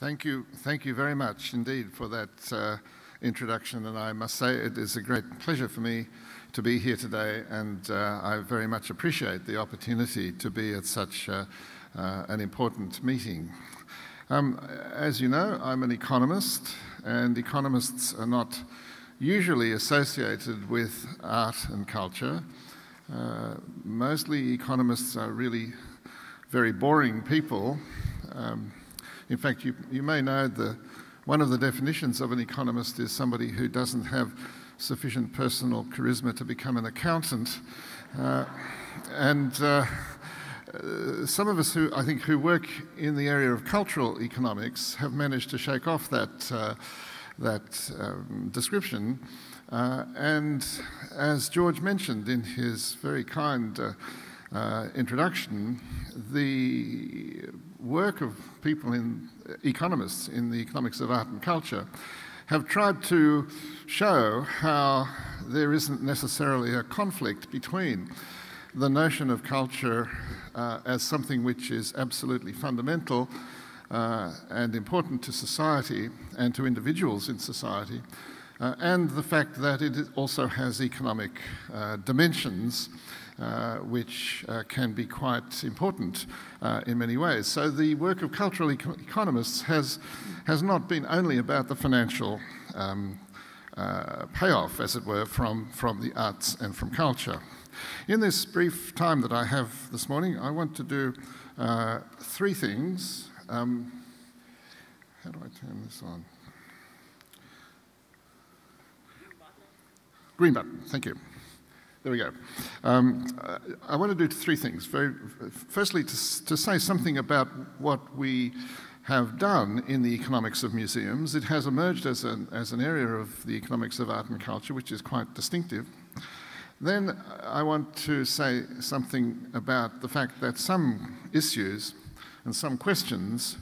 Thank you, thank you very much indeed for that uh, introduction. And I must say, it is a great pleasure for me to be here today, and uh, I very much appreciate the opportunity to be at such uh, uh an important meeting. Um, as you know, I'm an economist, and economists are not usually associated with art and culture. Uh, mostly economists are really very boring people. Um, in fact, you, you may know the, one of the definitions of an economist is somebody who doesn't have sufficient personal charisma to become an accountant. Uh, and uh, uh, some of us who I think who work in the area of cultural economics have managed to shake off that, uh, that um, description. Uh, and as George mentioned in his very kind uh, uh, introduction, the work of people in economists in the economics of art and culture have tried to show how there isn't necessarily a conflict between the notion of culture uh, as something which is absolutely fundamental uh, and important to society and to individuals in society, uh, and the fact that it also has economic uh, dimensions uh, which uh, can be quite important uh, in many ways. So the work of cultural eco economists has, has not been only about the financial um, uh, payoff, as it were, from, from the arts and from culture. In this brief time that I have this morning, I want to do uh, three things. Um, how do I turn this on? Green button, thank you. There we go. Um, I want to do three things. Very, firstly, to, to say something about what we have done in the economics of museums. It has emerged as an, as an area of the economics of art and culture, which is quite distinctive. Then I want to say something about the fact that some issues and some questions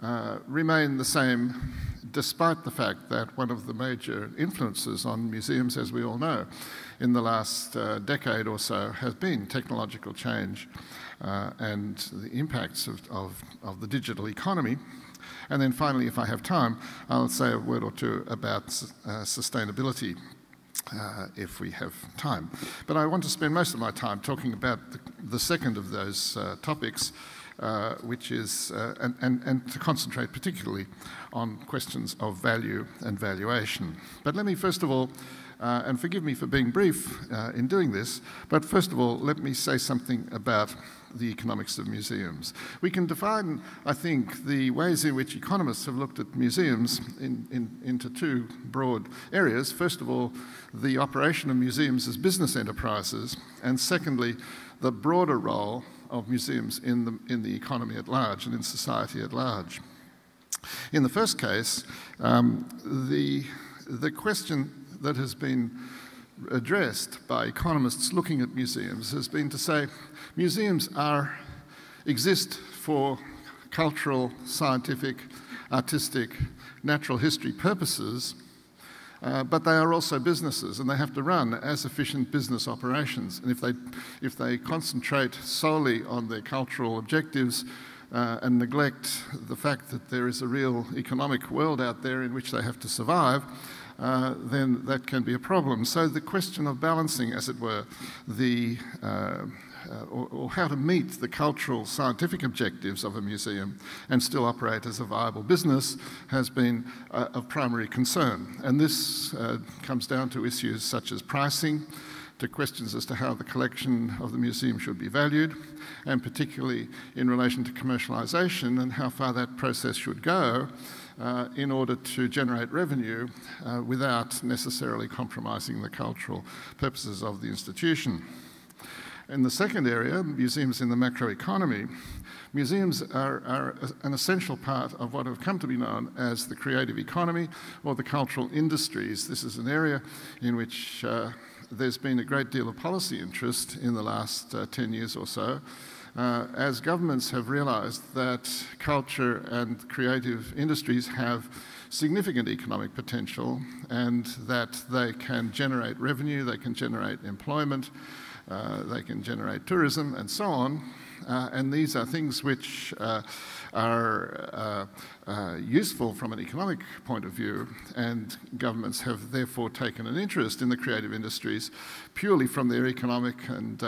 uh, remain the same despite the fact that one of the major influences on museums, as we all know, in the last uh, decade or so has been technological change uh, and the impacts of, of, of, the digital economy. And then finally, if I have time, I'll say a word or two about uh, sustainability uh, if we have time. But I want to spend most of my time talking about the, the second of those uh, topics, uh, which is, uh, and, and, and to concentrate particularly on questions of value and valuation. But let me first of all uh, and forgive me for being brief uh, in doing this, but first of all, let me say something about the economics of museums. We can define, I think, the ways in which economists have looked at museums in, in, into two broad areas. First of all, the operation of museums as business enterprises, and secondly, the broader role of museums in the, in the economy at large and in society at large. In the first case, um, the, the question that has been addressed by economists looking at museums has been to say museums are, exist for cultural, scientific, artistic, natural history purposes, uh, but they are also businesses and they have to run as efficient business operations. And if they, if they concentrate solely on their cultural objectives uh, and neglect the fact that there is a real economic world out there in which they have to survive, uh, then that can be a problem. So the question of balancing, as it were, the uh, uh, or, or, how to meet the cultural scientific objectives of a museum and still operate as a viable business has been uh, of primary concern. And this uh, comes down to issues such as pricing, to questions as to how the collection of the museum should be valued, and particularly in relation to commercialisation and how far that process should go uh, in order to generate revenue uh, without necessarily compromising the cultural purposes of the institution. In the second area, museums in the macroeconomy, museums are, are, an essential part of what have come to be known as the creative economy or the cultural industries. This is an area in which uh, there's been a great deal of policy interest in the last uh, 10 years or so uh, as governments have realized that culture and creative industries have significant economic potential and that they can generate revenue, they can generate employment, uh, they can generate tourism and so on. Uh, and these are things which uh, are uh, uh, useful from an economic point of view, and governments have therefore taken an interest in the creative industries purely from their economic and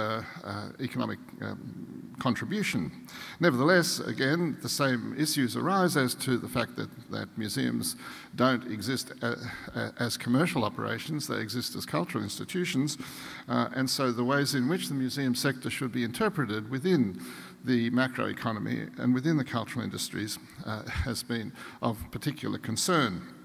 economic um, contribution. Nevertheless, again, the same issues arise as to the fact that, that museums don't exist uh, uh, as commercial operations, they exist as cultural institutions, uh, and so the ways in which the museum sector should be interpreted within the macroeconomy and within the cultural industries uh, has been of particular concern.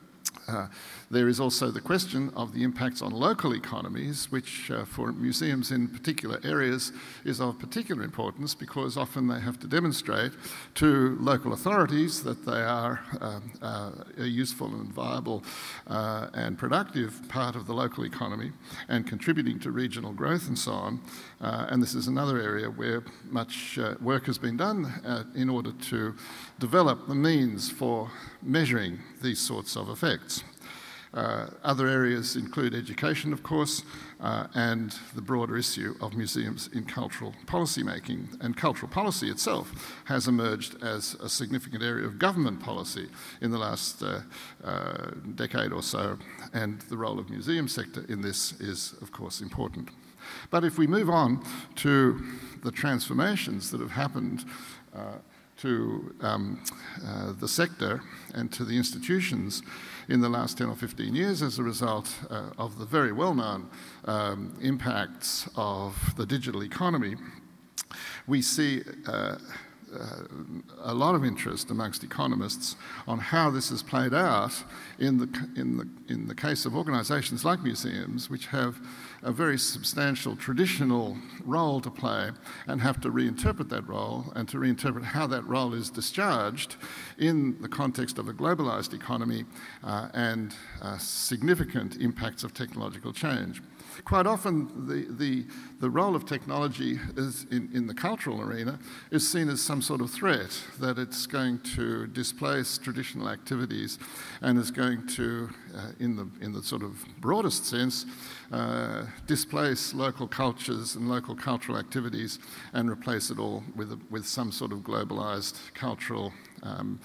Uh, there is also the question of the impacts on local economies, which uh, for museums in particular areas is of particular importance because often they have to demonstrate to local authorities that they are um, uh, a useful and viable uh, and productive part of the local economy and contributing to regional growth and so on. Uh, and this is another area where much uh, work has been done in order to develop the means for measuring these sorts of effects. Uh, other areas include education, of course, uh, and the broader issue of museums in cultural policy making. And cultural policy itself has emerged as a significant area of government policy in the last uh, uh decade or so, and the role of museum sector in this is, of course, important. But if we move on to the transformations that have happened uh, to um, uh, the sector and to the institutions in the last 10 or 15 years as a result uh, of the very well-known um, impacts of the digital economy, we see uh, a lot of interest amongst economists on how this has played out in the, in the, in the case of organisations like museums, which have a very substantial traditional role to play and have to reinterpret that role and to reinterpret how that role is discharged in the context of a globalised economy uh, and uh, significant impacts of technological change. Quite often, the, the, the role of technology is in, in the cultural arena is seen as some sort of threat, that it's going to displace traditional activities and is going to, uh, in, the, in the sort of broadest sense, uh, displace local cultures and local cultural activities and replace it all with, with some sort of globalized cultural um,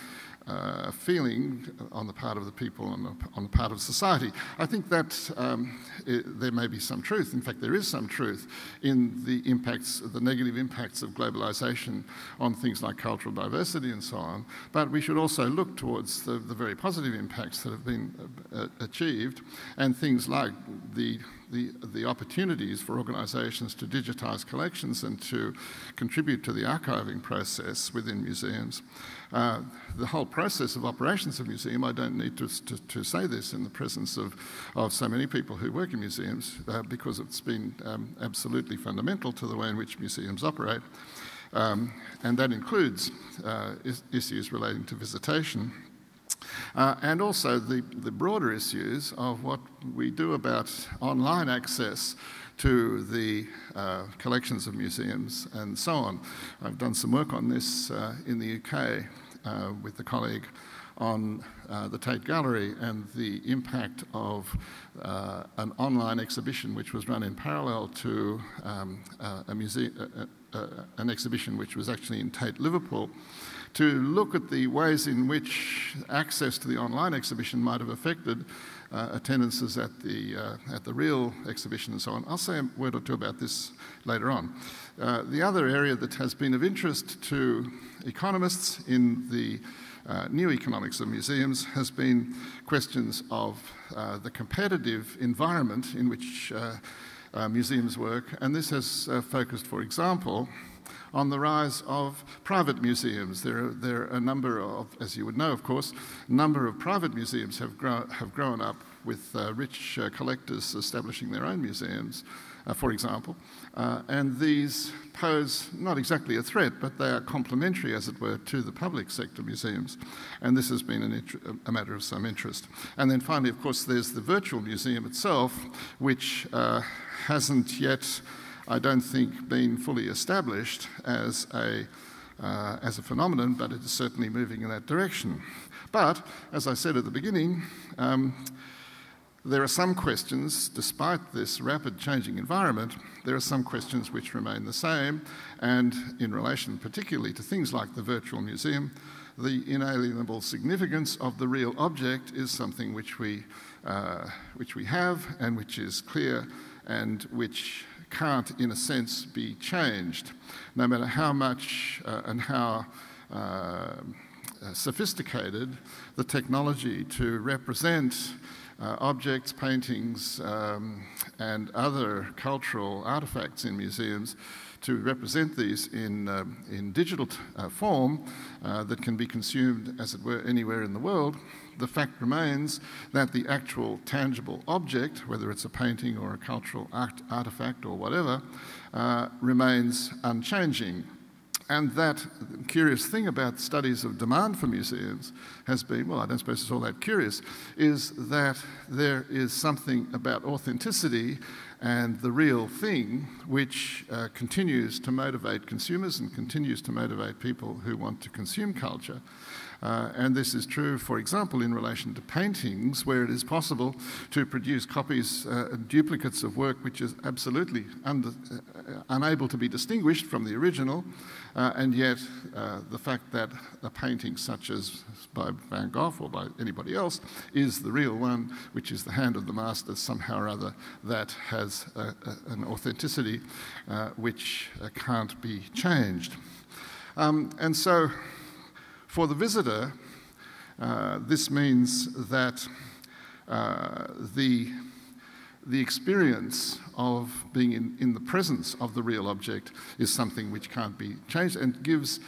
uh, feeling on the part of the people and on, the part of society. I think that um, it, there may be some truth, in fact, there is some truth in the impacts, the negative impacts of globalisation on things like cultural diversity and so on, but we should also look towards the, the very positive impacts that have been uh, achieved and things like the the, the opportunities for organisations to digitise collections and to contribute to the archiving process within museums. Uh, the whole process of operations of museum, I don't need to, to, to, say this in the presence of, of so many people who work in museums uh, because it's been um, absolutely fundamental to the way in which museums operate. Um, and that includes uh, is issues relating to visitation. Uh, and also the, the broader issues of what we do about online access to the uh, collections of museums and so on. I've done some work on this uh, in the UK uh, with a colleague on uh, the Tate Gallery and the impact of uh, an online exhibition which was run in parallel to um, a an exhibition which was actually in Tate Liverpool, to look at the ways in which access to the online exhibition might have affected attendances at the, uh, at the real exhibition and so on. I'll say a word or two about this later on. Uh, the other area that has been of interest to economists in the uh, new economics of museums has been questions of uh, the competitive environment in which uh, museums work, and this has focused, for example, on the rise of private museums. There are, there are a number of, as you would know, of course, a number of private museums have, grow, have grown up with uh, rich uh, collectors establishing their own museums, uh, for example. Uh, and these pose not exactly a threat, but they are complementary, as it were, to the public sector museums. And this has been a matter of some interest. And then finally, of course, there's the virtual museum itself, which uh, hasn't yet I don't think, been fully established as a, uh, as a phenomenon, but it is certainly moving in that direction. But, as I said at the beginning, um, there are some questions, despite this rapid changing environment, there are some questions which remain the same, and in relation particularly to things like the virtual museum, the inalienable significance of the real object is something which we, uh, which we have and which is clear and which can't, in a sense, be changed, no matter how much uh, and how uh, sophisticated the technology to represent uh, objects, paintings, um, and other cultural artifacts in museums to represent these in, uh, in digital uh, form uh, that can be consumed, as it were, anywhere in the world, the fact remains that the actual tangible object, whether it's a painting or a cultural art artifact or whatever, uh, remains unchanging. And that curious thing about studies of demand for museums has been, well, I don't suppose it's all that curious, is that there is something about authenticity and the real thing which uh, continues to motivate consumers and continues to motivate people who want to consume culture. Uh, and this is true, for example, in relation to paintings, where it is possible to produce copies, uh, duplicates of work which is absolutely uh, unable to be distinguished from the original, uh, and yet uh, the fact that a painting such as by Van Gogh or by anybody else is the real one, which is the hand of the master somehow or other, that has a, a, an authenticity uh, which can't be changed. Um, and so for the visitor, uh, this means that uh, the, the experience of being in, in the presence of the real object is something which can't be changed and gives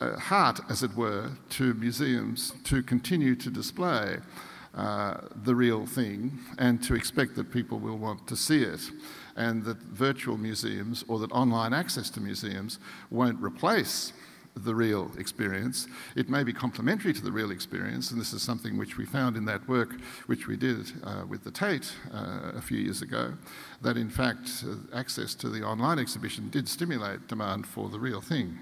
uh, heart, as it were, to museums to continue to display uh, the real thing and to expect that people will want to see it and that virtual museums or that online access to museums won't replace the real experience. It may be complementary to the real experience, and this is something which we found in that work which we did uh, with the Tate uh, a few years ago, that in fact uh, access to the online exhibition did stimulate demand for the real thing.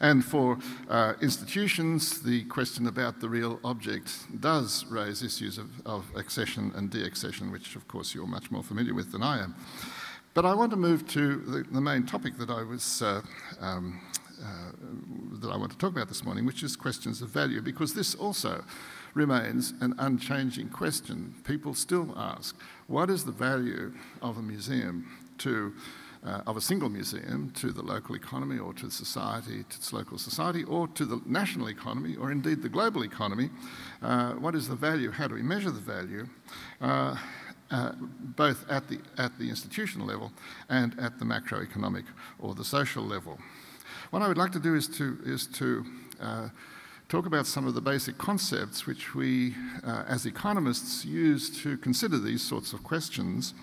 And for uh, institutions, the question about the real object does raise issues of, of accession and deaccession, which of course you're much more familiar with than I am. But I want to move to the, the main topic that I was uh, um, uh, that I want to talk about this morning, which is questions of value, because this also remains an unchanging question. People still ask, what is the value of a museum to uh, of a single museum to the local economy or to society, to its local society, or to the national economy, or indeed the global economy. Uh, what is the value? How do we measure the value? Uh, uh, both at the, at the institutional level and at the macroeconomic or the social level. What I would like to do is to, is to uh, talk about some of the basic concepts which we, uh, as economists, use to consider these sorts of questions.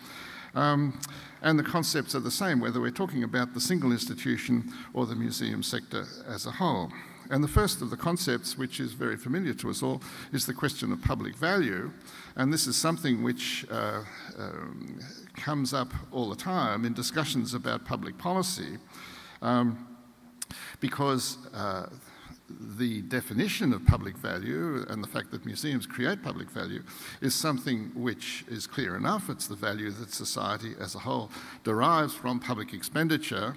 Um, and the concepts are the same, whether we're talking about the single institution or the museum sector as a whole. And the first of the concepts, which is very familiar to us all, is the question of public value. And this is something which uh, um, comes up all the time in discussions about public policy. Um, because uh, the definition of public value and the fact that museums create public value is something which is clear enough. It's the value that society as a whole derives from public expenditure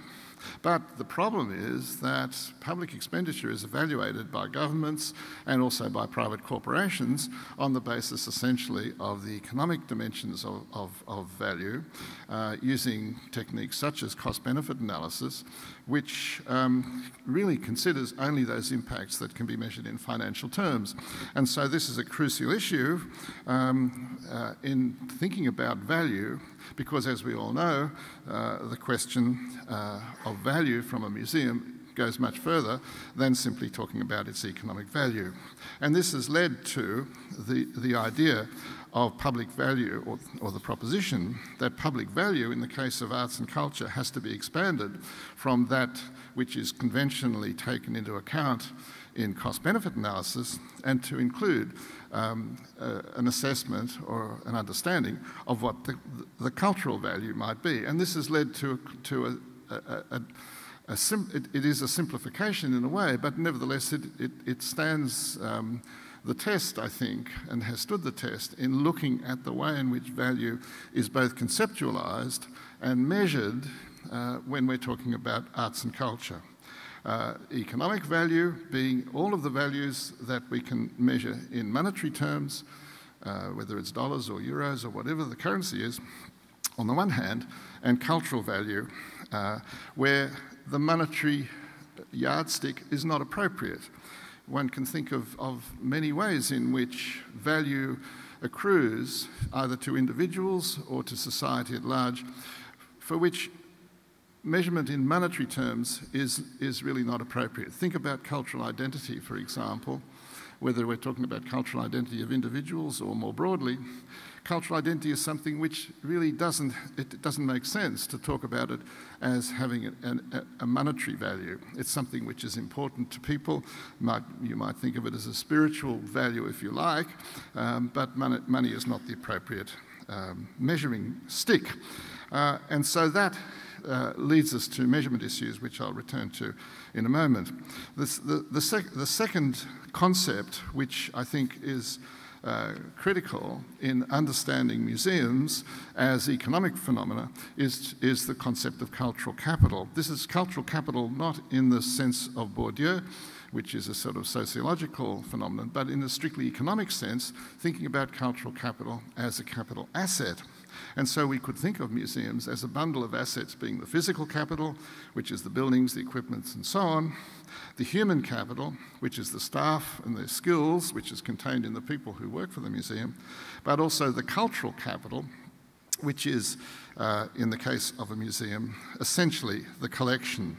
but the problem is that public expenditure is evaluated by governments and also by private corporations on the basis essentially of the economic dimensions of, of, of value uh, using techniques such as cost benefit analysis, which um, really considers only those impacts that can be measured in financial terms. And so this is a crucial issue um, uh, in thinking about value because as we all know, uh, the question uh, of value from a museum goes much further than simply talking about its economic value. And this has led to the, the idea of public value, or, or, the proposition that public value in the case of arts and culture has to be expanded from that which is conventionally taken into account in cost benefit analysis and to include um, uh, an assessment or an understanding of what the, the, cultural value might be. And this has led to, to a, a, a, a it, it is a simplification in a way, but nevertheless it, it, it stands um, the test, I think, and has stood the test in looking at the way in which value is both conceptualized and measured uh, when we're talking about arts and culture. Uh, economic value being all of the values that we can measure in monetary terms, uh, whether it's dollars or euros or whatever the currency is, on the one hand, and cultural value, uh, where the monetary yardstick is not appropriate. One can think of, of many ways in which value accrues either to individuals or to society at large, for which measurement in monetary terms is, is really not appropriate. Think about cultural identity, for example, whether we're talking about cultural identity of individuals or more broadly cultural identity is something which really doesn't, it doesn't make sense to talk about it as having a, a, a monetary value. It's something which is important to people. Might, you might think of it as a spiritual value if you like, um, but money, money, is not the appropriate um, measuring stick. Uh, and so that uh, leads us to measurement issues, which I'll return to in a moment. This, the, the, sec the second concept, which I think is uh, critical in understanding museums as economic phenomena is, is the concept of cultural capital. This is cultural capital not in the sense of Bourdieu, which is a sort of sociological phenomenon, but in a strictly economic sense, thinking about cultural capital as a capital asset. And so we could think of museums as a bundle of assets being the physical capital, which is the buildings, the equipments, and so on, the human capital, which is the staff and their skills, which is contained in the people who work for the museum, but also the cultural capital, which is, uh, in the case of a museum, essentially the collection.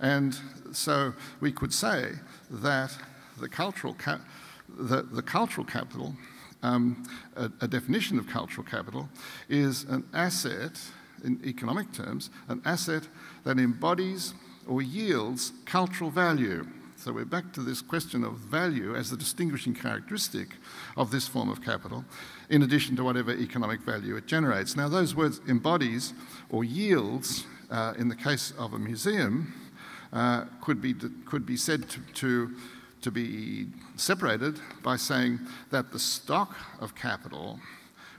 And so we could say that the cultural, the, the cultural capital um, a, a, definition of cultural capital is an asset, in economic terms, an asset that embodies or yields cultural value. So we're back to this question of value as the distinguishing characteristic of this form of capital, in addition to whatever economic value it generates. Now, those words embodies or yields, uh, in the case of a museum, uh, could, be, could be said to, to to be separated by saying that the stock of capital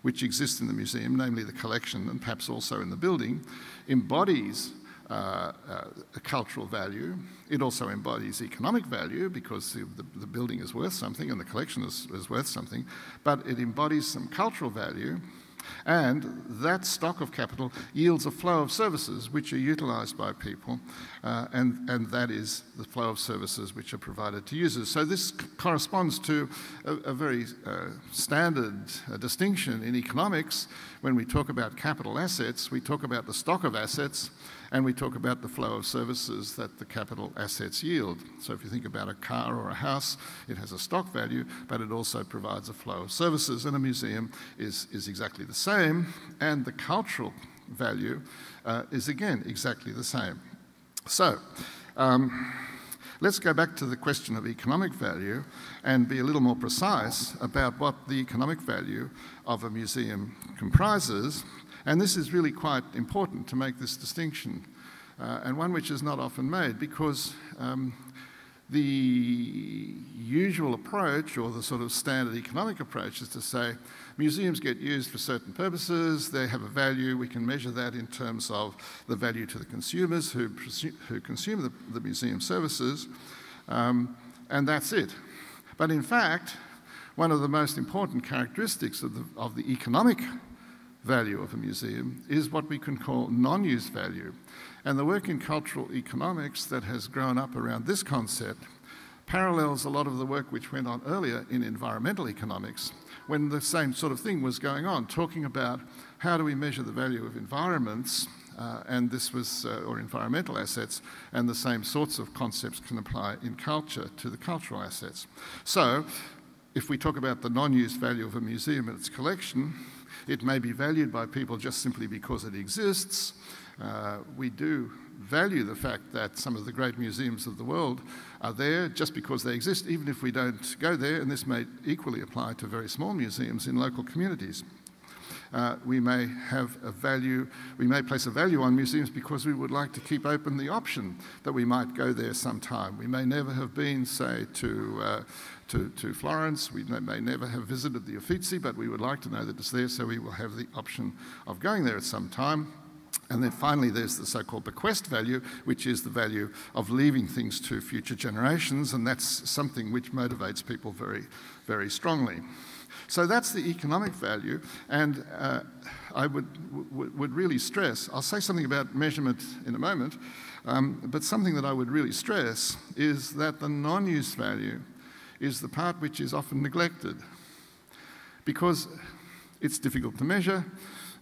which exists in the museum, namely the collection and perhaps also in the building, embodies cultural value. It also embodies economic value because the, the, the building is worth something and the collection is, is worth something, but it embodies some cultural value and that stock of capital yields a flow of services which are utilised by people, uh, and, and that is the flow of services which are provided to users. So this corresponds to a, a very uh, standard uh, distinction in economics. When we talk about capital assets, we talk about the stock of assets, and we talk about the flow of services that the capital assets yield. So if you think about a car or a house, it has a stock value, but it also provides a flow of services, and a museum is, is exactly the same, and the cultural value uh, is again exactly the same. So, um, let's go back to the question of economic value and be a little more precise about what the economic value of a museum comprises and this is really quite important to make this distinction, uh, and one which is not often made because um, the usual approach or the sort of standard economic approach is to say museums get used for certain purposes, they have a value, we can measure that in terms of the value to the consumers who, who consume the, the museum services, um, and that's it. But in fact, one of the most important characteristics of the, of the economic value of a museum is what we can call non-use value. And the work in cultural economics that has grown up around this concept parallels a lot of the work which went on earlier in environmental economics when the same sort of thing was going on, talking about how do we measure the value of environments, uh, and this was, uh, or environmental assets, and the same sorts of concepts can apply in culture to the cultural assets. So, if we talk about the non-use value of a museum and its collection, it may be valued by people just simply because it exists. Uh, we do value the fact that some of the great museums of the world are there just because they exist, even if we don't go there, and this may equally apply to very small museums in local communities. Uh, we may have a value, we may place a value on museums because we would like to keep open the option that we might go there sometime. We may never have been, say, to, uh, to, to, Florence, we may never have visited the Uffizi, but we would like to know that it's there, so we will have the option of going there at some time. And then finally, there's the so called bequest value, which is the value of leaving things to future generations, and that's something which motivates people very, very strongly. So that's the economic value, and uh, I would, would really stress, I'll say something about measurement in a moment, um, but something that I would really stress is that the non use value is the part which is often neglected because it's difficult to measure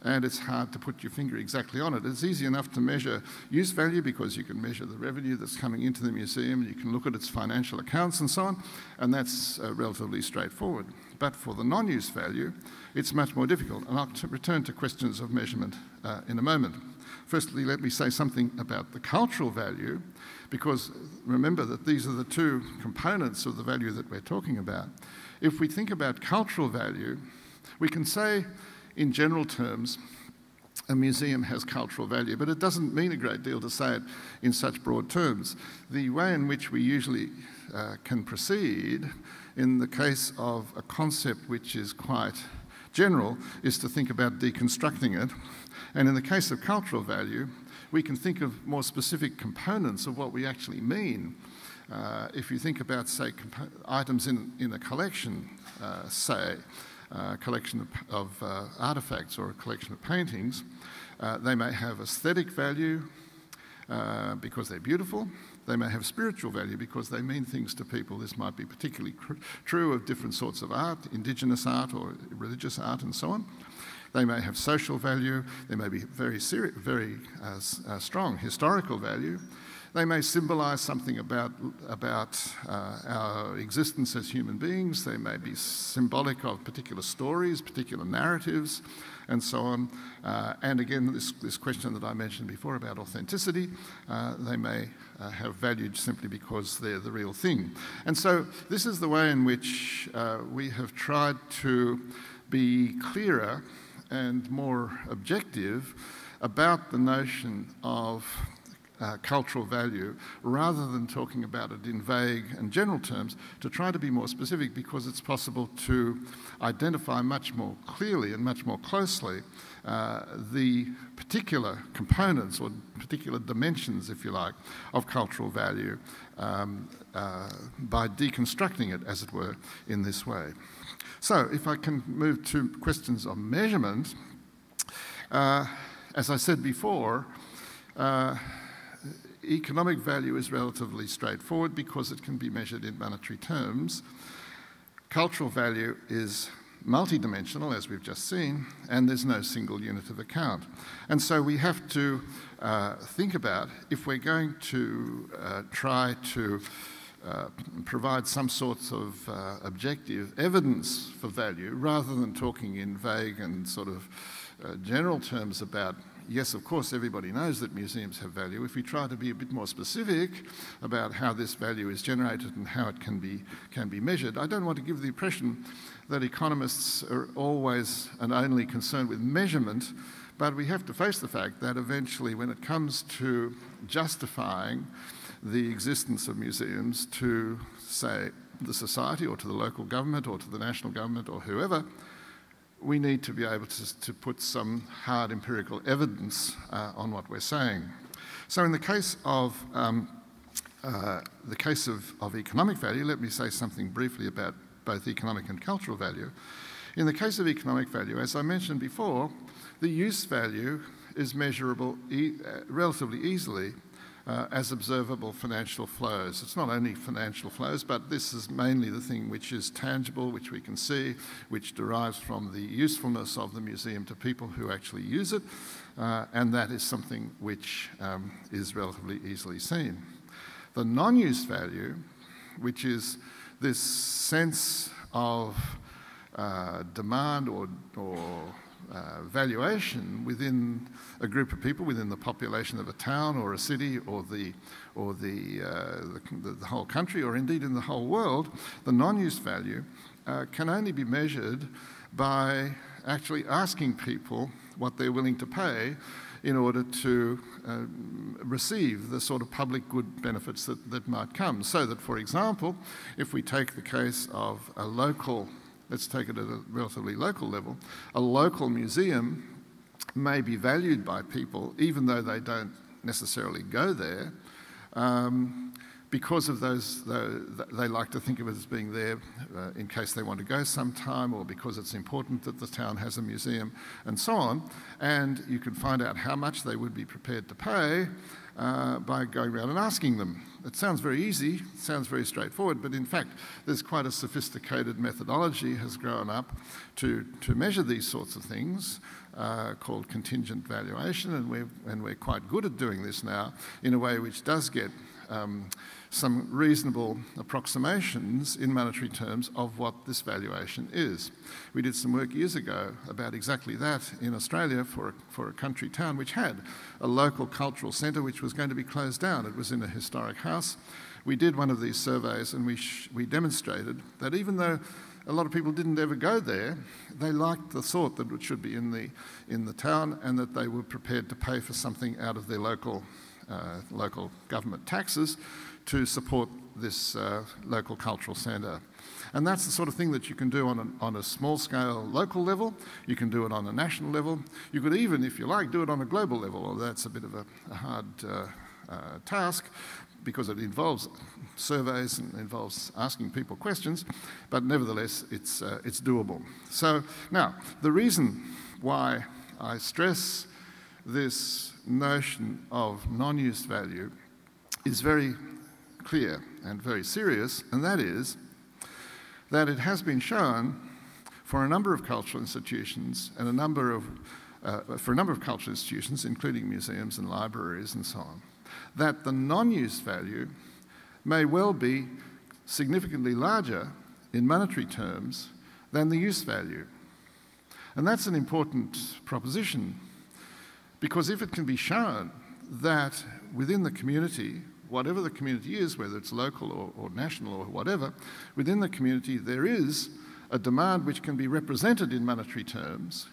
and it's hard to put your finger exactly on it. It's easy enough to measure use value because you can measure the revenue that's coming into the museum, and you can look at its financial accounts and so on, and that's uh, relatively straightforward. But for the non use value, it's much more difficult. And I'll return to questions of measurement uh, in a moment. Firstly, let me say something about the cultural value, because remember that these are the two components of the value that we're talking about. If we think about cultural value, we can say in general terms, a museum has cultural value, but it doesn't mean a great deal to say it in such broad terms. The way in which we usually uh, can proceed in the case of a concept which is quite general is to think about deconstructing it. And in the case of cultural value, we can think of more specific components of what we actually mean. Uh, if you think about, say, items in, in a collection, uh, say, a collection of, of uh, artifacts or a collection of paintings. Uh, they may have aesthetic value uh, because they're beautiful. They may have spiritual value because they mean things to people. This might be particularly true of different sorts of art, indigenous art or religious art, and so on. They may have social value. They may be very, very uh, uh, strong historical value. They may symbolize something about, about uh, our existence as human beings. They may be symbolic of particular stories, particular narratives, and so on. Uh, and again, this, this question that I mentioned before about authenticity, uh, they may uh, have value simply because they're the real thing. And so, this is the way in which uh, we have tried to be clearer and more objective about the notion of uh, cultural value rather than talking about it in vague and general terms to try to be more specific because it's possible to identify much more clearly and much more closely uh, the particular components or particular dimensions, if you like, of cultural value um, uh, by deconstructing it, as it were, in this way. So, if I can move to questions of measurement, uh, as I said before, uh, economic value is relatively straightforward because it can be measured in monetary terms. Cultural value is multidimensional, as we've just seen, and there's no single unit of account. And so we have to uh, think about if we're going to uh, try to uh, provide some sorts of uh, objective evidence for value rather than talking in vague and sort of uh, general terms about yes, of course, everybody knows that museums have value. If we try to be a bit more specific about how this value is generated and how it can be, can be measured, I don't want to give the impression that economists are always and only concerned with measurement, but we have to face the fact that eventually, when it comes to justifying the existence of museums to, say, the society or to the local government or to the national government or whoever, we need to be able to, to put some hard empirical evidence uh, on what we're saying. So in the case of um, uh, the case of, of economic value, let me say something briefly about both economic and cultural value. In the case of economic value, as I mentioned before, the use value is measurable e uh, relatively easily uh, as observable financial flows. It's not only financial flows, but this is mainly the thing which is tangible, which we can see, which derives from the usefulness of the museum to people who actually use it, uh, and that is something which um, is relatively easily seen. The non use value, which is this sense of uh, demand or, or uh, valuation within a group of people, within the population of a town or a city or the, or the, uh, the, the, whole country or indeed in the whole world, the non-use value uh, can only be measured by actually asking people what they're willing to pay in order to uh, receive the sort of public good benefits that, that might come. So that, for example, if we take the case of a local let's take it at a relatively local level, a local museum may be valued by people, even though they don't necessarily go there, um, because of those, they like to think of it as being there uh, in case they want to go sometime or because it's important that the town has a museum and so on. And you can find out how much they would be prepared to pay uh, by going around and asking them. It sounds very easy, sounds very straightforward, but in fact, there's quite a sophisticated methodology has grown up to, to measure these sorts of things. Uh, called contingent valuation, and we're, and we're quite good at doing this now in a way which does get um, some reasonable approximations in monetary terms of what this valuation is. We did some work years ago about exactly that in Australia for a, for a country town which had a local cultural centre which was going to be closed down. It was in a historic house. We did one of these surveys and we, we demonstrated that even though a lot of people didn't ever go there. They liked the thought that it should be in the, in the town and that they were prepared to pay for something out of their local, uh, local government taxes to support this uh, local cultural centre. And that's the sort of thing that you can do on a, on a small scale local level, you can do it on a national level, you could even, if you like, do it on a global level, although that's a bit of a, a hard uh, uh, task because it involves surveys and involves asking people questions, but nevertheless, it's, uh, it's doable. So now, the reason why I stress this notion of non-use value is very clear and very serious, and that is that it has been shown for a number of cultural institutions and a number of, uh, for a number of cultural institutions, including museums and libraries and so on, that the non-use value may well be significantly larger in monetary terms than the use value. And that's an important proposition because if it can be shown that within the community whatever the community is, whether it's local or, or national or whatever, within the community there is a demand which can be represented in monetary terms,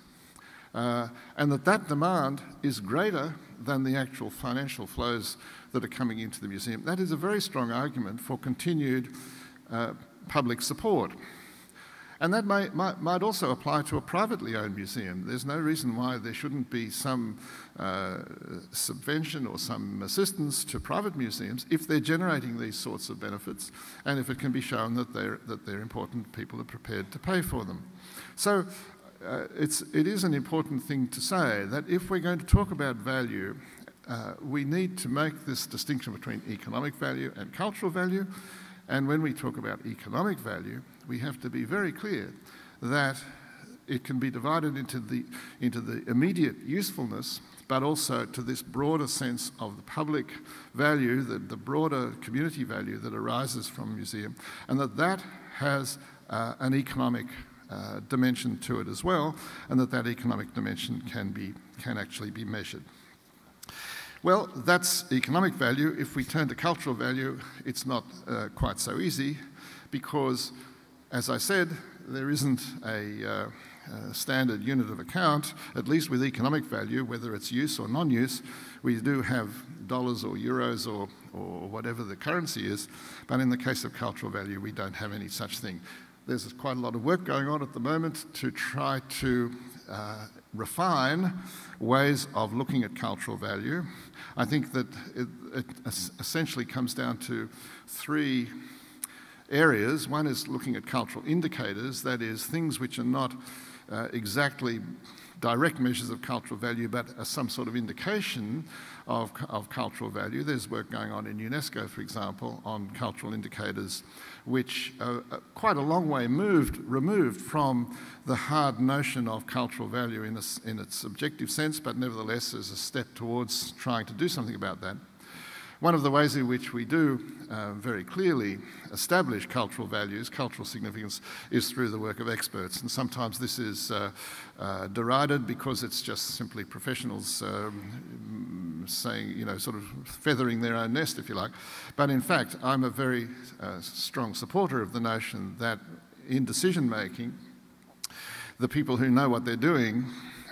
uh, and that that demand is greater than the actual financial flows that are coming into the museum. That is a very strong argument for continued uh, public support. And that might, might, also apply to a privately owned museum. There's no reason why there shouldn't be some uh, subvention or some assistance to private museums if they're generating these sorts of benefits and if it can be shown that they're, that they're important, people are prepared to pay for them. So uh, it's, it is an important thing to say that if we're going to talk about value, uh, we need to make this distinction between economic value and cultural value. And when we talk about economic value, we have to be very clear that it can be divided into the, into the immediate usefulness, but also to this broader sense of the public value, the, the broader community value that arises from a museum, and that that has uh, an economic uh, dimension to it as well, and that that economic dimension can, be, can actually be measured. Well, that's economic value. If we turn to cultural value, it's not uh, quite so easy because, as I said, there isn't a, uh, a, standard unit of account, at least with economic value, whether it's use or non-use. We do have dollars or euros or, or whatever the currency is, but in the case of cultural value, we don't have any such thing. There's quite a lot of work going on at the moment to try to uh, refine ways of looking at cultural value. I think that it, it essentially comes down to three areas. One is looking at cultural indicators, that is, things which are not uh, exactly direct measures of cultural value, but are some sort of indication of, of cultural value. There's work going on in UNESCO, for example, on cultural indicators, which are quite a long way moved, removed from the hard notion of cultural value in, a, in its objective sense, but nevertheless is a step towards trying to do something about that. One of the ways in which we do uh, very clearly establish cultural values, cultural significance, is through the work of experts. And sometimes this is uh, uh, derided because it's just simply professionals um, saying, you know, sort of feathering their own nest, if you like. But in fact, I'm a very uh, strong supporter of the notion that in decision making, the people who know what they're doing,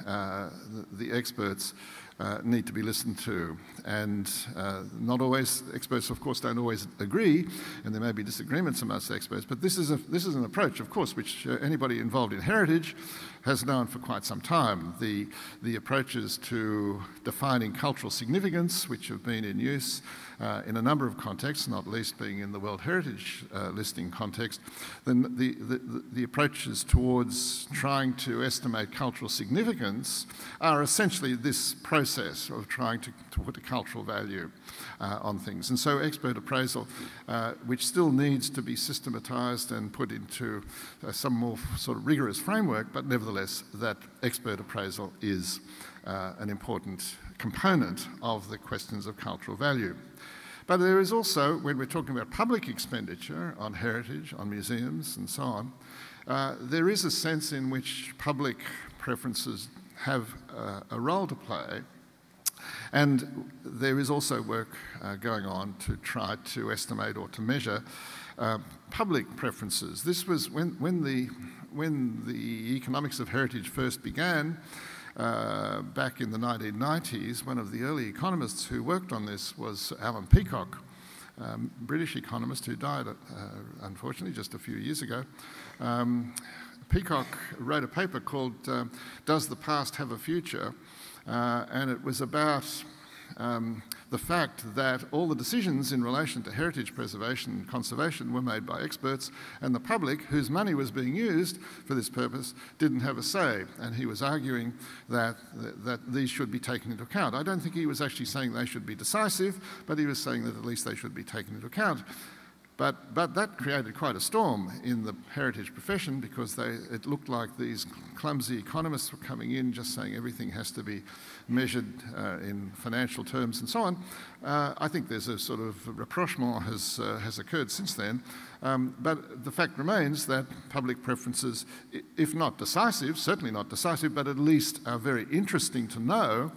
uh, the, the experts, uh, need to be listened to. And uh, not always, experts of course don't always agree, and there may be disagreements amongst experts, but this is, a, this is an approach, of course, which uh, anybody involved in heritage has known for quite some time. The, the approaches to defining cultural significance, which have been in use uh, in a number of contexts, not least being in the World Heritage uh, listing context, then the, the, the, approaches towards trying to estimate cultural significance are essentially this process of trying to, to put a cultural value uh, on things. And so expert appraisal, uh, which still needs to be systematized and put into uh, some more sort of rigorous framework, but nevertheless that expert appraisal is uh, an important component of the questions of cultural value. But there is also, when we're talking about public expenditure on heritage, on museums, and so on, uh, there is a sense in which public preferences have uh, a role to play. And there is also work uh, going on to try to estimate or to measure uh, public preferences. This was when, when, the, when the economics of heritage first began, uh, back in the 1990s, one of the early economists who worked on this was Alan Peacock, um, British economist who died, uh, unfortunately, just a few years ago. Um, Peacock wrote a paper called uh, Does the Past Have a Future? Uh, and it was about um, the fact that all the decisions in relation to heritage preservation and conservation were made by experts, and the public, whose money was being used for this purpose, didn't have a say. And he was arguing that, that these should be taken into account. I don't think he was actually saying they should be decisive, but he was saying that at least they should be taken into account. But, but that created quite a storm in the heritage profession because they, it looked like these clumsy economists were coming in just saying everything has to be measured uh, in financial terms and so on. Uh, I think there's a sort of rapprochement has, uh, has occurred since then. Um, but the fact remains that public preferences, if not decisive, certainly not decisive, but at least are very interesting to know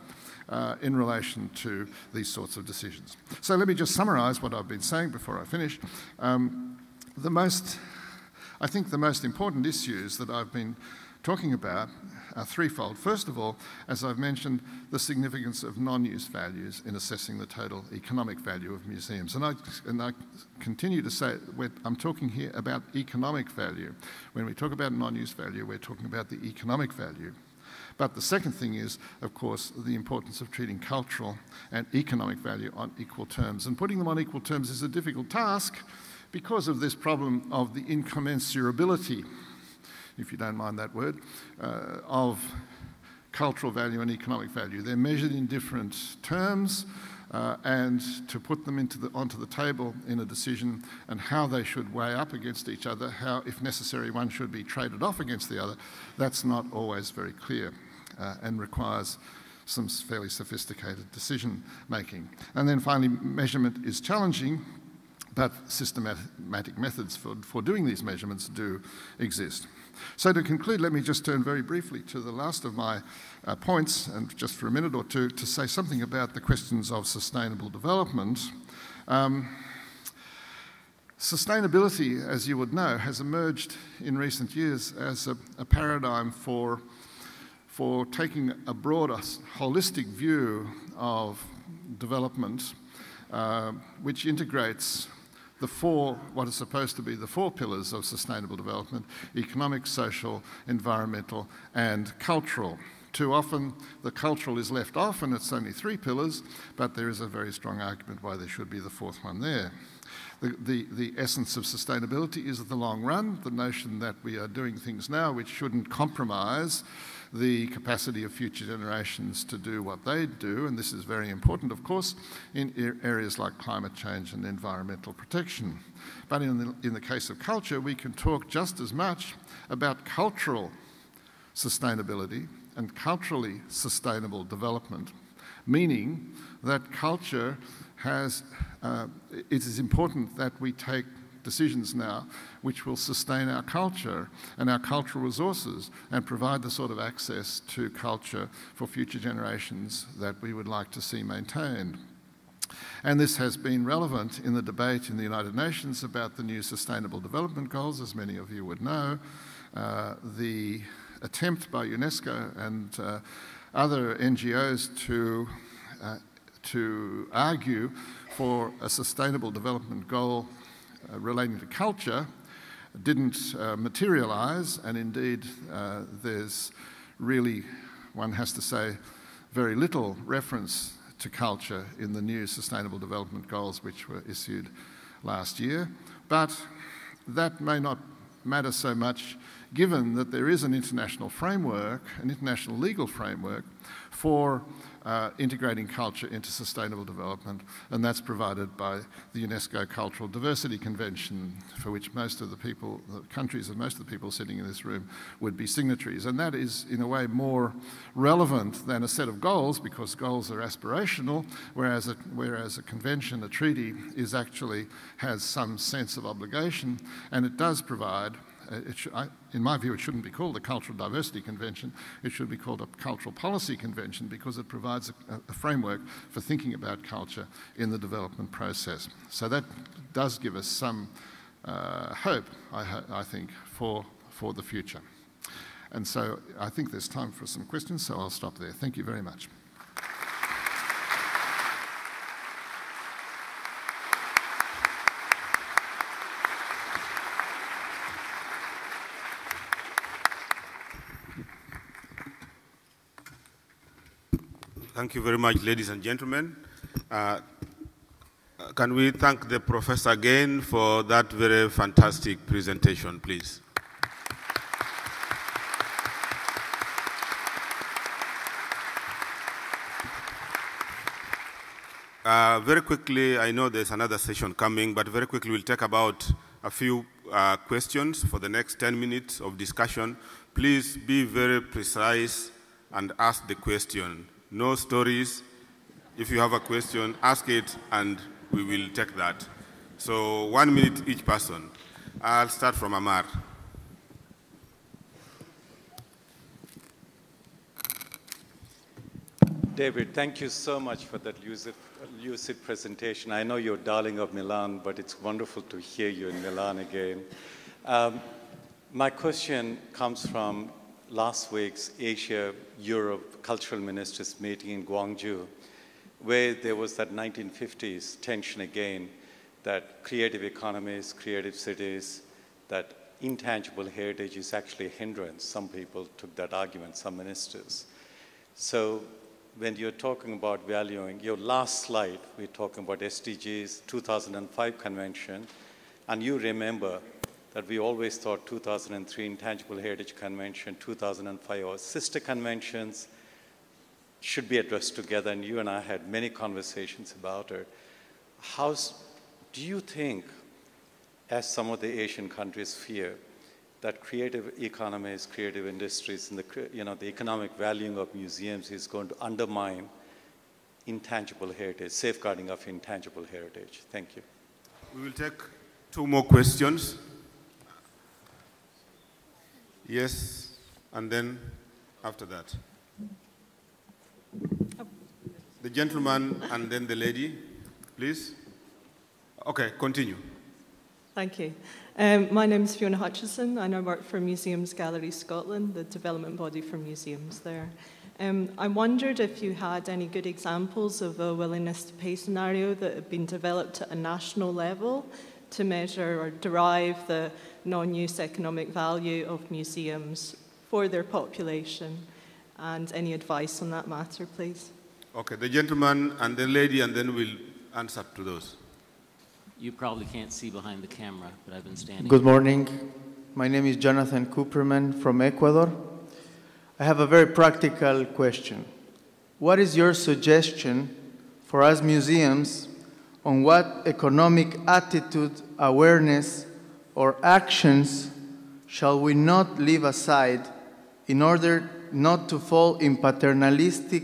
uh, in relation to these sorts of decisions. So let me just summarise what I've been saying before I finish. Um, the most, I think the most important issues that I've been talking about are threefold. First of all, as I've mentioned, the significance of non-use values in assessing the total economic value of museums. And I, and I continue to say, I'm talking here about economic value. When we talk about non-use value, we're talking about the economic value. But the second thing is, of course, the importance of treating cultural and economic value on equal terms. And putting them on equal terms is a difficult task because of this problem of the incommensurability, if you don't mind that word, uh, of cultural value and economic value. They're measured in different terms, uh, and to put them into the, onto the table in a decision and how they should weigh up against each other, how, if necessary, one should be traded off against the other, that's not always very clear uh, and requires some fairly sophisticated decision making. And then finally, measurement is challenging, but systematic methods for, for doing these measurements do exist. So to conclude, let me just turn very briefly to the last of my uh, points, and just for a minute or two, to say something about the questions of sustainable development. Um, sustainability, as you would know, has emerged in recent years as a, a paradigm for for taking a broader, holistic view of development, uh, which integrates the four, what are supposed to be the four pillars of sustainable development economic, social, environmental, and cultural. Too often, the cultural is left off and it's only three pillars, but there is a very strong argument why there should be the fourth one there. The, the, essence of sustainability is the long run, the notion that we are doing things now which shouldn't compromise the capacity of future generations to do what they do, and this is very important, of course, in areas like climate change and environmental protection. But in the, in the case of culture, we can talk just as much about cultural sustainability and culturally sustainable development, meaning that culture has, uh, it is important that we take decisions now which will sustain our culture and our cultural resources and provide the sort of access to culture for future generations that we would like to see maintained. And this has been relevant in the debate in the United Nations about the new Sustainable Development Goals, as many of you would know. Uh, the attempt by UNESCO and uh, other NGOs to, uh, to argue for a sustainable development goal uh, relating to culture didn't uh, materialise, and indeed, uh, there's really, one has to say, very little reference to culture in the new Sustainable Development Goals which were issued last year. But that may not matter so much given that there is an international framework, an international legal framework for uh, integrating culture into sustainable development, and that's provided by the UNESCO Cultural Diversity Convention, for which most of the people, the countries of most of the people sitting in this room would be signatories. And that is, in a way, more relevant than a set of goals, because goals are aspirational, whereas a, whereas a convention, a treaty, is actually has some sense of obligation, and it does provide I, in my view, it shouldn't be called a Cultural Diversity Convention. It should be called a Cultural Policy Convention because it provides a, a framework for thinking about culture in the development process. So that does give us some uh, hope, I, I think, for, for the future. And so I think there's time for some questions, so I'll stop there. Thank you very much. Thank you very much, ladies and gentlemen. Uh, can we thank the professor again for that very fantastic presentation, please? Uh, very quickly, I know there's another session coming, but very quickly we'll take about a few uh, questions for the next 10 minutes of discussion. Please be very precise and ask the question no stories. If you have a question, ask it and we will take that. So one minute each person. I'll start from Amar. David, thank you so much for that lucid, lucid, presentation. I know you're darling of Milan, but it's wonderful to hear you in Milan again. Um, my question comes from last week's Asia Europe cultural ministers meeting in Guangzhou, where there was that 1950s tension again that creative economies, creative cities, that intangible heritage is actually a hindrance. Some people took that argument, some ministers. So when you're talking about valuing, your last slide, we're talking about SDGs 2005 convention, and you remember that we always thought 2003 Intangible Heritage Convention, 2005 or sister conventions should be addressed together, and you and I had many conversations about it. How do you think, as some of the Asian countries fear, that creative economies, creative industries, and the, you know, the economic valuing of museums is going to undermine intangible heritage, safeguarding of intangible heritage? Thank you. We will take two more questions. Yes, and then after that. The gentleman and then the lady, please. Okay, continue. Thank you. Um, my name is Fiona Hutchison and I work for Museums Galleries Scotland, the development body for museums there. Um, I wondered if you had any good examples of a willingness to pay scenario that had been developed at a national level to measure or derive the non-use economic value of museums for their population and any advice on that matter, please. Okay, the gentleman and the lady, and then we'll answer to those. You probably can't see behind the camera, but I've been standing. Good morning. My name is Jonathan Cooperman from Ecuador. I have a very practical question. What is your suggestion for us museums on what economic attitude, awareness, or actions shall we not leave aside in order not to fall in paternalistic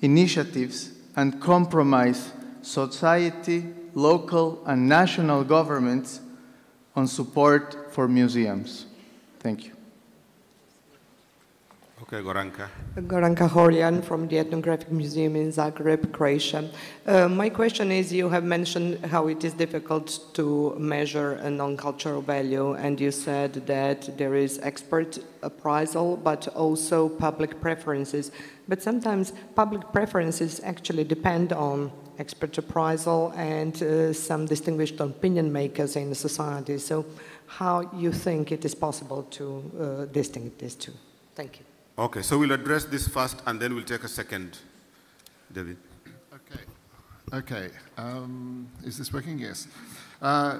initiatives and compromise society, local, and national governments on support for museums? Thank you. Okay, Goranka. Goranka Horjan from the Ethnographic Museum in Zagreb, Croatia. Uh, my question is, you have mentioned how it is difficult to measure a non-cultural value, and you said that there is expert appraisal, but also public preferences. But sometimes public preferences actually depend on expert appraisal and uh, some distinguished opinion makers in society. So how you think it is possible to uh, distinguish these two? Thank you. Okay, so we'll address this first and then we'll take a second. David. Okay. Okay. Um, is this working? Yes. Uh,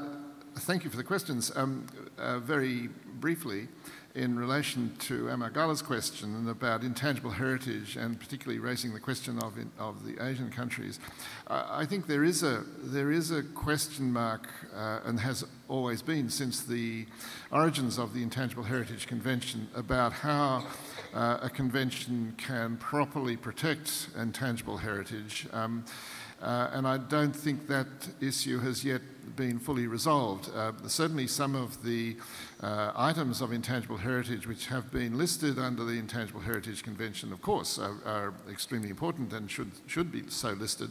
thank you for the questions. Um, uh, very briefly, in relation to Amar Amagala's question about intangible heritage and particularly raising the question of, in, of the Asian countries, uh, I think there is a, there is a question mark uh, and has always been since the origins of the Intangible Heritage Convention about how uh, a convention can properly protect intangible heritage. Um, uh, and I don't think that issue has yet been fully resolved. Uh, certainly some of the uh, items of intangible heritage which have been listed under the Intangible Heritage Convention, of course, are, are, extremely important and should, should be so listed.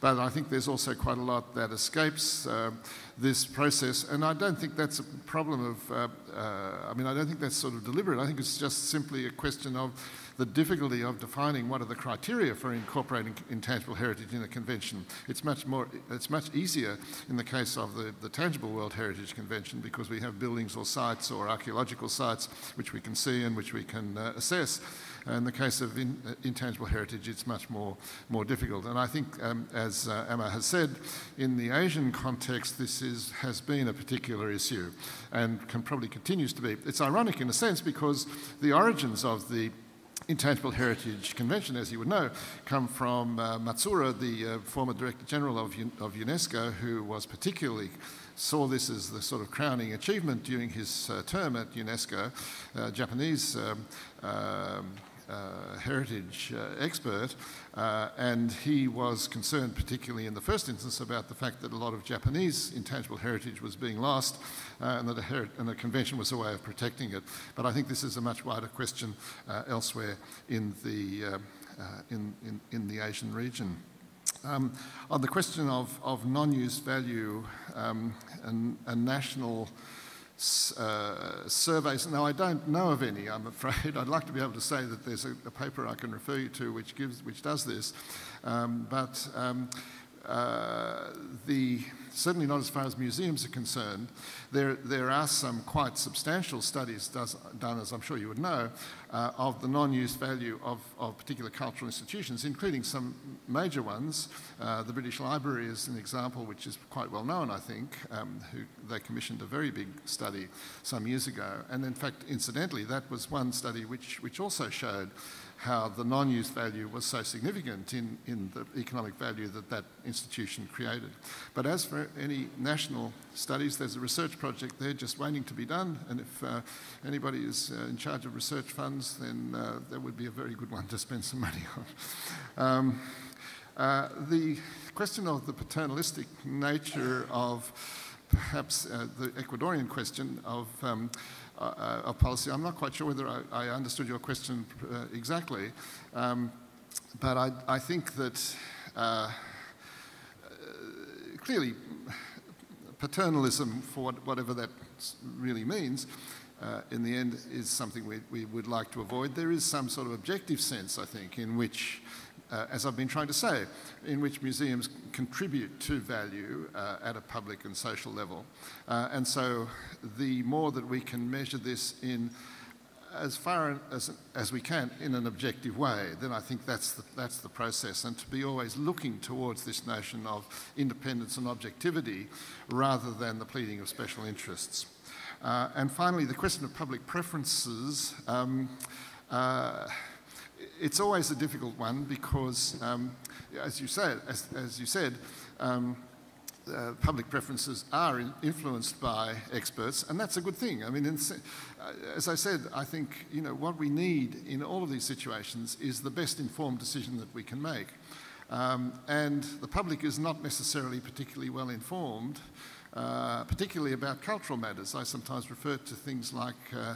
But I think there's also quite a lot that escapes uh, this process, and I don't think that's a problem of, uh, uh, I mean, I don't think that's sort of deliberate. I think it's just simply a question of the difficulty of defining what are the criteria for incorporating intangible heritage in a convention. It's much more, it's much easier in the case of the, the tangible World Heritage Convention because we have buildings or sites or archaeological sites which we can see and which we can uh, assess. In the case of in, uh, intangible heritage, it's much more, more difficult. And I think, um, as uh, Emma has said, in the Asian context, this is, has been a particular issue and can probably continues to be. It's ironic in a sense because the origins of the Intangible Heritage Convention, as you would know, come from uh, Matsuura, the uh, former Director General of, of UNESCO, who was particularly saw this as the sort of crowning achievement during his uh, term at UNESCO. Uh, Japanese um, um uh, heritage uh, expert, uh, and he was concerned, particularly in the first instance, about the fact that a lot of Japanese intangible heritage was being lost, and that a, and a, convention was a way of protecting it. But I think this is a much wider question elsewhere in the in, in, in the Asian region. Um, on the question of, of non-use value um, and, and national uh, surveys. Now, I don't know of any, I'm afraid. I'd like to be able to say that there's a, a paper I can refer you to which, gives, which does this. Um, but um, uh, the, certainly not as far as museums are concerned. There, there are some quite substantial studies does, done, as I'm sure you would know, uh, of the non-use value of, of particular cultural institutions, including some major ones. Uh, the British Library is an example which is quite well known, I think, um, who they commissioned a very big study some years ago. And in fact, incidentally, that was one study which, which also showed how the non-use value was so significant in, in the economic value that that institution created. But as for any national studies, there's a research project there just waiting to be done, and if uh, anybody is uh, in charge of research funds, then uh, that would be a very good one to spend some money on. Um, uh, the question of the paternalistic nature of perhaps uh, the Ecuadorian question of um, uh, of policy. I'm not quite sure whether I, I understood your question uh, exactly, um, but I, I, think that uh, clearly paternalism, for whatever that really means, uh, in the end is something we, we, would like to avoid. There is some sort of objective sense, I think, in which uh, as I've been trying to say, in which museums contribute to value uh, at a public and social level. Uh, and so the more that we can measure this in as far as, as we can in an objective way, then I think that's the, that's the process. And to be always looking towards this notion of independence and objectivity rather than the pleading of special interests. Uh, and finally, the question of public preferences. Um, uh, it's always a difficult one because, um, as you said, as, as you said, um, uh, public preferences are in, influenced by experts, and that's a good thing. I mean, in, uh, as I said, I think you know what we need in all of these situations is the best informed decision that we can make. Um, and the public is not necessarily particularly well informed uh, particularly about cultural matters. I sometimes refer to things like, uh,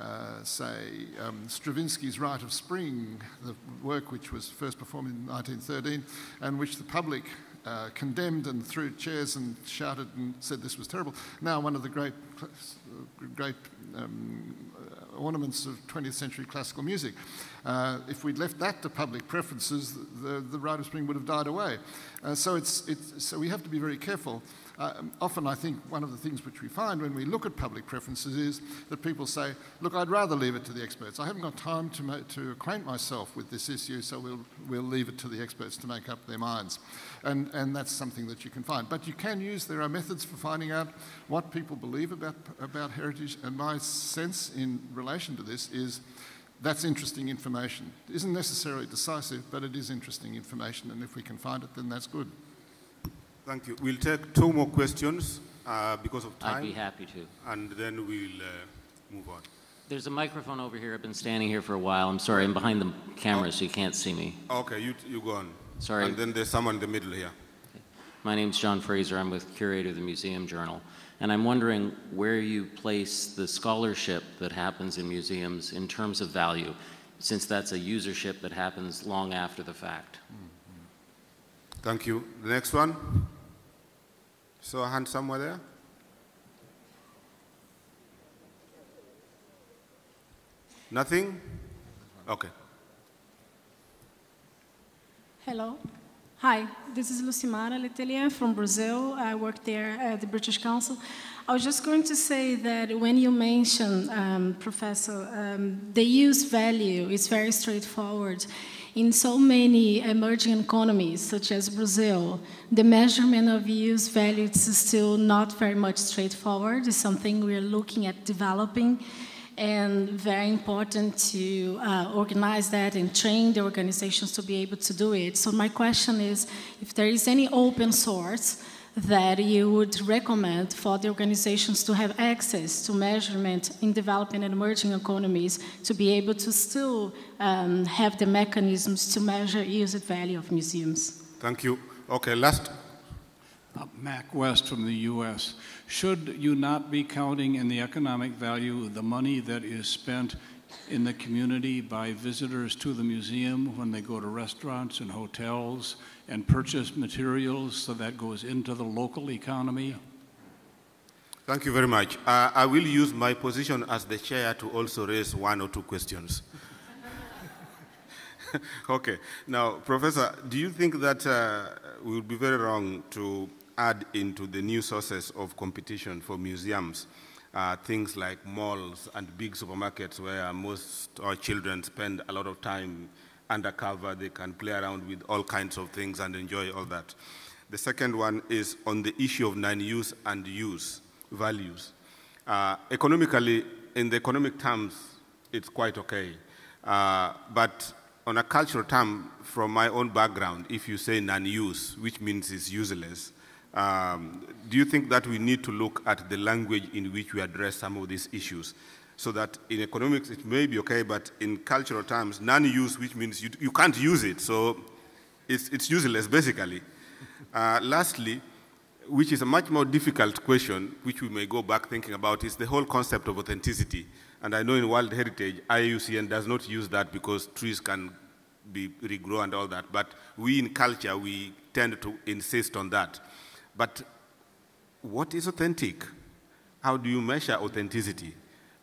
uh, say, um, Stravinsky's Rite of Spring, the work which was first performed in 1913 and which the public uh, condemned and threw chairs and shouted and said this was terrible. Now one of the great, great um, ornaments of 20th century classical music. Uh, if we'd left that to public preferences, the, the Rite of Spring would have died away. Uh, so, it's, it's, so we have to be very careful. Uh, often I think one of the things which we find when we look at public preferences is that people say, look, I'd rather leave it to the experts. I haven't got time to, to acquaint myself with this issue, so we'll, we'll leave it to the experts to make up their minds. And, and that's something that you can find. But you can use, there are methods for finding out what people believe about, about heritage, and my sense in relation to this is that's interesting information. It isn't necessarily decisive, but it is interesting information, and if we can find it, then that's good. Thank you. We'll take two more questions uh, because of time. I'd be happy to. And then we'll uh, move on. There's a microphone over here. I've been standing here for a while. I'm sorry, I'm behind the camera, oh. so you can't see me. Okay, you, you go on. Sorry. And then there's someone in the middle here. Okay. My name's John Fraser. I'm with Curator of the Museum Journal. And I'm wondering where you place the scholarship that happens in museums in terms of value, since that's a usership that happens long after the fact. Thank you. The next one. So a hand somewhere there. Nothing? Okay. Hello. Hi, this is Lucimara Letelier from Brazil. I work there at the British Council. I was just going to say that when you mention, um, Professor, um, the use value is very straightforward. In so many emerging economies, such as Brazil, the measurement of use value is still not very much straightforward. It's something we're looking at developing and very important to uh, organize that and train the organizations to be able to do it. So my question is, if there is any open source that you would recommend for the organizations to have access to measurement in developing and emerging economies to be able to still um, have the mechanisms to measure used value of museums. Thank you. Okay, last. Uh, Mac West from the U.S. Should you not be counting in the economic value the money that is spent in the community by visitors to the museum when they go to restaurants and hotels and purchase materials so that goes into the local economy? Thank you very much. Uh, I will use my position as the chair to also raise one or two questions. okay. Now, Professor, do you think that uh, we would be very wrong to add into the new sources of competition for museums uh, things like malls and big supermarkets where most our children spend a lot of time undercover. They can play around with all kinds of things and enjoy all that. The second one is on the issue of non-use and use values. Uh, economically, in the economic terms, it's quite okay. Uh, but on a cultural term, from my own background, if you say non-use, which means it's useless, um, do you think that we need to look at the language in which we address some of these issues? So that in economics it may be okay, but in cultural terms, non-use, which means you, you can't use it, so it's, it's useless basically. Uh, lastly, which is a much more difficult question, which we may go back thinking about, is the whole concept of authenticity. And I know in World Heritage, IUCN does not use that because trees can be regrow and all that, but we in culture, we tend to insist on that. But what is authentic? How do you measure authenticity?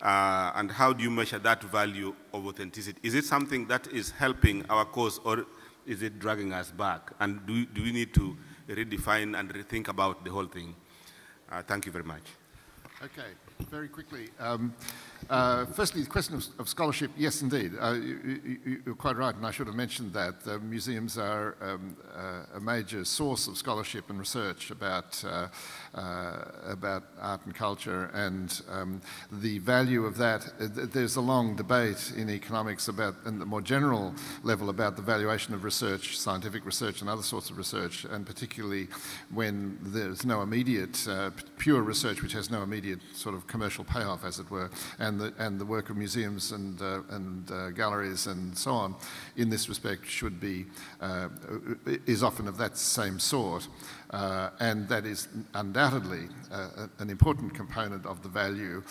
Uh, and how do you measure that value of authenticity? Is it something that is helping our cause or is it dragging us back? And do, do we need to redefine and rethink about the whole thing? Uh, thank you very much. Okay, very quickly. Um, uh, firstly, the question of, of scholarship, yes, indeed. Uh, you, are quite right, and I should have mentioned that. Uh, museums are um, uh, a major source of scholarship and research about, uh, uh, about art and culture, and um, the value of that. there's a long debate in economics about, and the more general level, about the valuation of research, scientific research, and other sorts of research, and particularly when there's no immediate, pure research which has no immediate sort of commercial payoff, as it were, and and, the, and the work of museums and, uh, and uh, galleries and so on in this respect should be, uh, is often of that same sort. Uh, and that is undoubtedly uh, an important component of the value.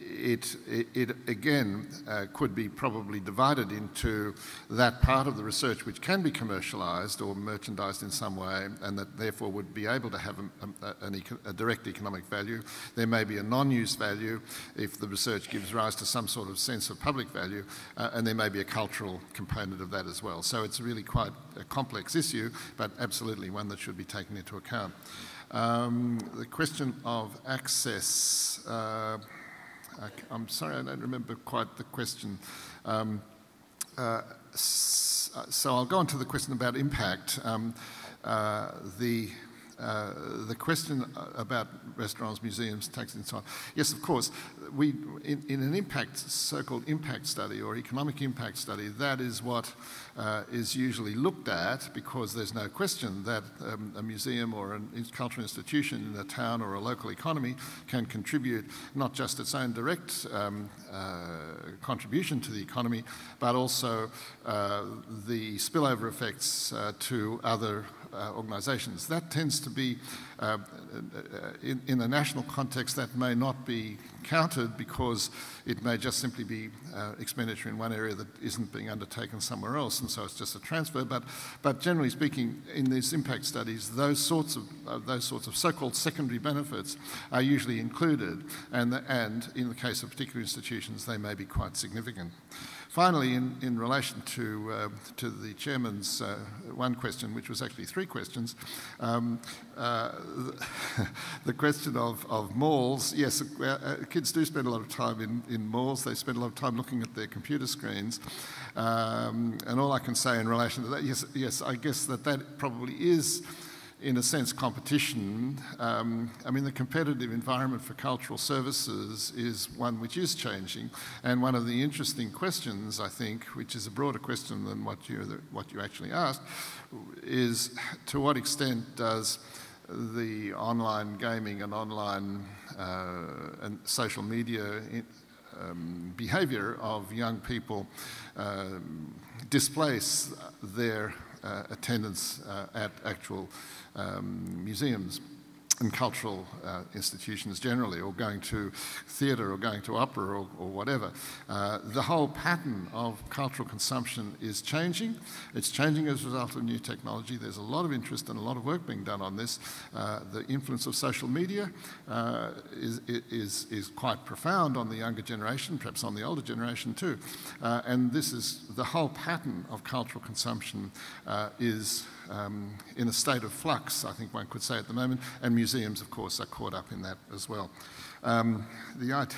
It, it, it, again could be probably divided into that part of the research which can be commercialised or merchandised in some way and that therefore would be able to have a, a, a direct economic value. There may be a non-use value if the research gives rise to some sort of sense of public value uh, and there may be a cultural component of that as well. So it's really quite a complex issue but absolutely one that should be taken into account. Um, the question of access, uh, I, am sorry, I don't remember quite the question. Um, uh, so I'll go on to the question about impact. Um, uh, the uh, the question about restaurants, museums, taxis, and so on. Yes, of course, we in, in an impact, so-called impact study or economic impact study, that is what uh, is usually looked at because there's no question that um, a museum or a cultural institution in a town or a local economy can contribute not just its own direct um, uh, contribution to the economy, but also uh, the spillover effects uh, to other uh, organisations. That tends to be, uh, in, in a national context, that may not be counted because it may just simply be uh, expenditure in one area that isn't being undertaken somewhere else, and so it's just a transfer. But, but generally speaking, in these impact studies, those sorts of uh, those sorts of so-called secondary benefits are usually included, and the, and in the case of particular institutions, they may be quite significant. Finally, in, in relation to, uh, to the chairman's uh, one question, which was actually three questions, um, uh, the question of, of malls, yes, uh, uh, kids do spend a lot of time in, in malls. They spend a lot of time looking at their computer screens. Um, and all I can say in relation to that, yes, yes, I guess that that probably is in a sense, competition. Um, I mean, the competitive environment for cultural services is one which is changing. And one of the interesting questions, I think, which is a broader question than what you, what you actually asked, is to what extent does the online gaming and online uh, and social media um, behavior of young people um, displace their uh, attendance uh, at actual um, museums and cultural uh, institutions generally, or going to theatre or going to opera or, or whatever. Uh, the whole pattern of cultural consumption is changing. It's changing as a result of new technology. There's a lot of interest and a lot of work being done on this. Uh, the influence of social media uh, is, is, is quite profound on the younger generation, perhaps on the older generation too. Uh, and this is the whole pattern of cultural consumption uh, is um, in a state of flux, I think one could say at the moment, and museums, of course, are caught up in that as well. Um, the,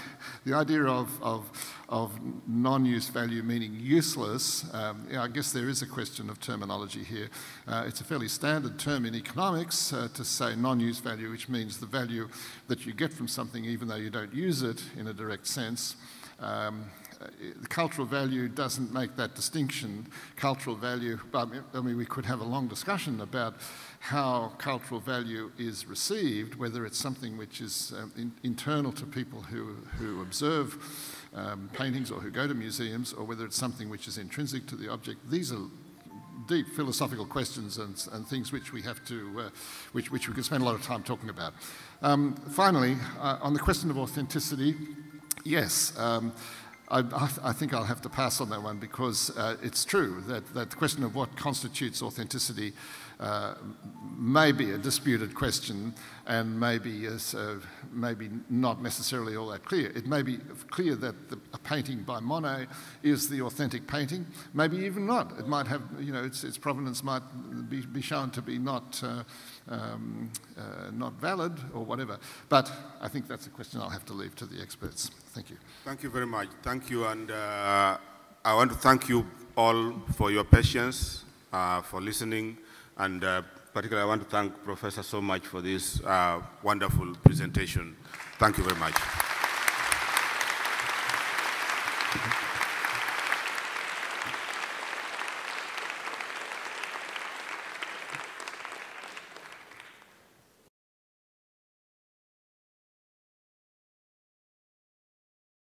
the, idea of, of, of non-use value meaning useless, um, I guess there is a question of terminology here. Uh, it's a fairly standard term in economics uh, to say non-use value, which means the value that you get from something even though you don't use it in a direct sense. Um, cultural value doesn't make that distinction. Cultural value, I mean, we could have a long discussion about how cultural value is received, whether it's something which is um, in, internal to people who, who observe um, paintings or who go to museums, or whether it's something which is intrinsic to the object. These are deep philosophical questions and, and things which we have to, uh, which, which we can spend a lot of time talking about. Um, finally, uh, on the question of authenticity, yes, um, I, I, think I'll have to pass on that one because uh, it's true that, that the question of what constitutes authenticity uh, may be a disputed question and maybe, is, uh, maybe not necessarily all that clear. It may be clear that the, a painting by Monet is the authentic painting, maybe even not. It might have, you know, its, its provenance might be, be shown to be not, uh, um, uh, not valid or whatever. But I think that's a question I'll have to leave to the experts. Thank you. Thank you very much. Thank you. And uh, I want to thank you all for your patience, uh, for listening. And uh, particularly, I want to thank Professor so much for this uh, wonderful presentation. Thank you very much.